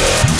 Yeah.